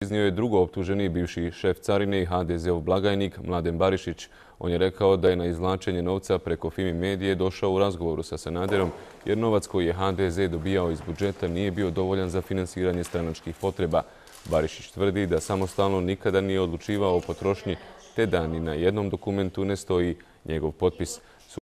Iznio je drugo optuženi bivši šef Carine i HDZ-ov blagajnik Mladen Barišić. On je rekao da je na izvlačenje novca preko Fimi medije došao u razgovoru sa Sanaderom jer novac koji je HDZ dobijao iz budžeta nije bio dovoljan za finansiranje stranačkih potreba. Barišić tvrdi da samostalno nikada nije odlučivao o potrošnji te da ni na jednom dokumentu ne stoji njegov potpis.